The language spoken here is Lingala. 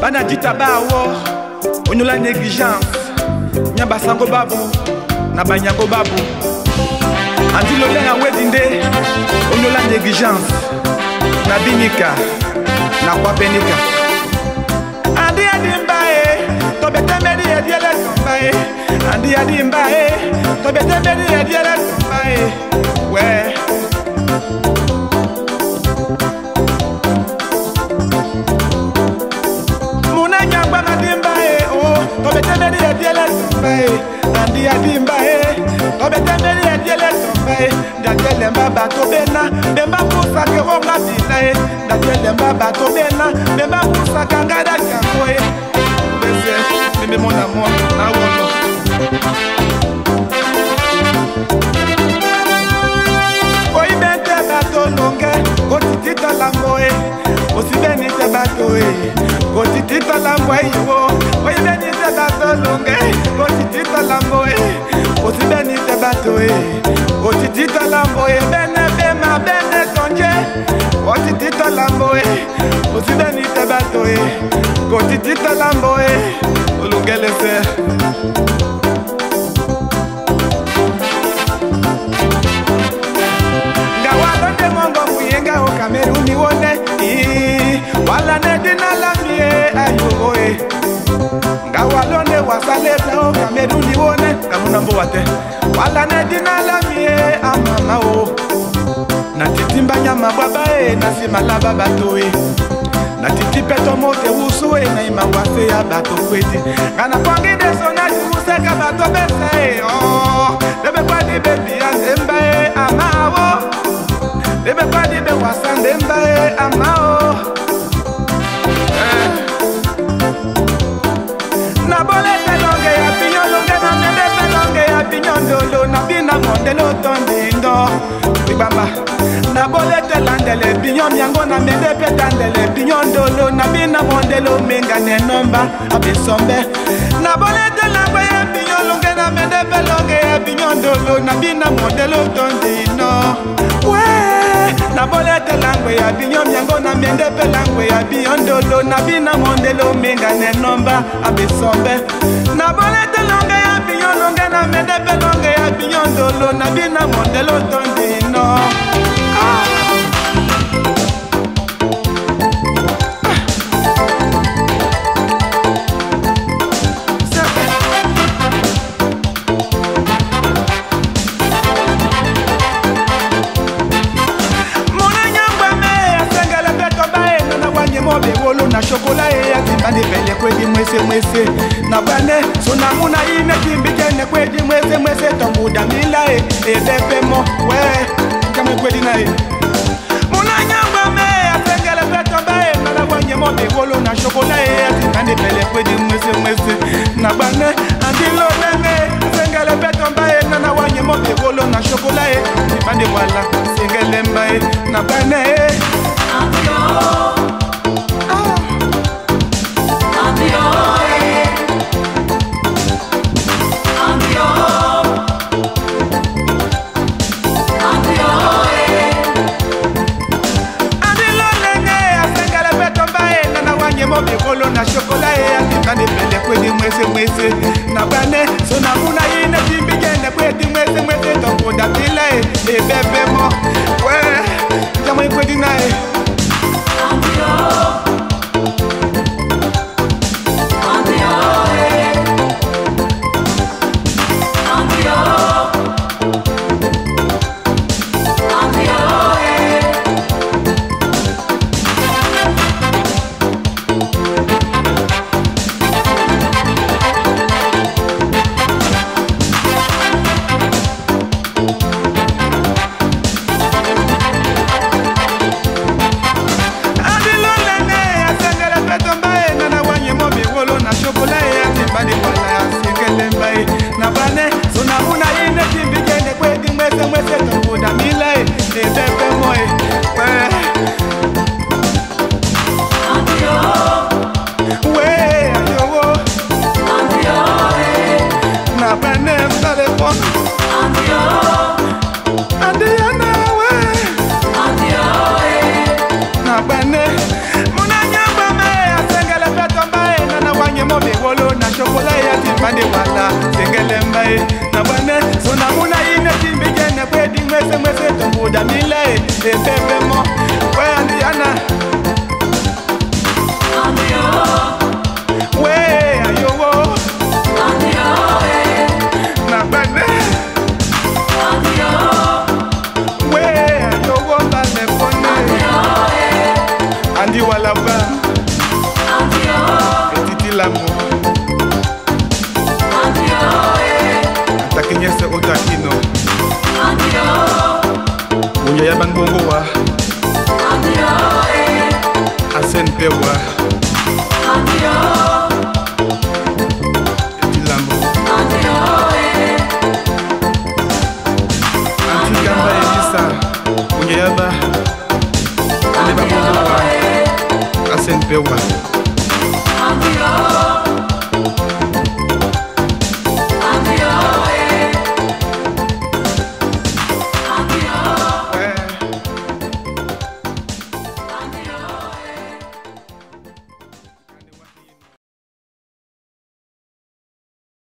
bana di taba awo onyola négligence nya basango babu na banyango babu andi lolia ya wedi nde onyola négligence na binika na kwapenika andi adimba e eh, tobetemeli ediele tomba e eh. andi adimba e eh, tobetemeli ediele tomba e ye andi adimba ye tobetembeli ediele tomba ye ndatelemba bato bena bemba pusaka eronga bila ye ndatelemba bato bena bemba pusaka ngai Thank you. bato e e e e e e e bakaleta o kameruni wone kamuna mbowa te wala na dina lami e amama o na titi mbanyama bwaba e na nsima laba bato e na titi peto mote wusu e na imangwa se ya bato kweti nga na pongi deso na limuseka bato besa e o lebekwadi bebi ya nzemba e ama awo lebekwadi bewasa nzemba e ama ndele otondi ndo libamba naboletela ndele binyo miango na mende peta ndele binyo ndolo na bina mondele omingane nomba abisombe naboletela ngwe ye binyo longe na mende pe longe ye binyo ndolo na bina mondele otondi ndo we naboletela ngwe ya binyo miango na mende pe langwe ya binyo ndolo na bina mondele omingane nomba abisombe Hello, lo kanipelekwe kwedi mwese na bane sunamuna ine kimbikene kweji mwese mwese tonguda milae edepemo we kamwe kweli naye munanyangwa meye apengele petombae malawanye momigolo na shokolae ati kanipelekweji mwese mwese na bane andilonene sengele petombae nanawanye momigolo na e. e. shokolae e. kipande wala sengele mbae na bane ndenge mobekolo na shokola ye ateka ndepele kwedi mwesemwese na bane so namuna ye netimbigene kwedi mwesemwese tokodapila e ebebemo we jamoi kwedi na ye me mwese tomuda milae epepemo we andiana oh. we ayowo mabane oh, eh. oh. we ayowo bamepone andiwalaba eh. etitilamu atakinyese eh. otaki ngonjo ya bangbongo eh. wa asen mpe wa bilambo antikamba eh. elisa ngonjo ya ba ale asen mpe wa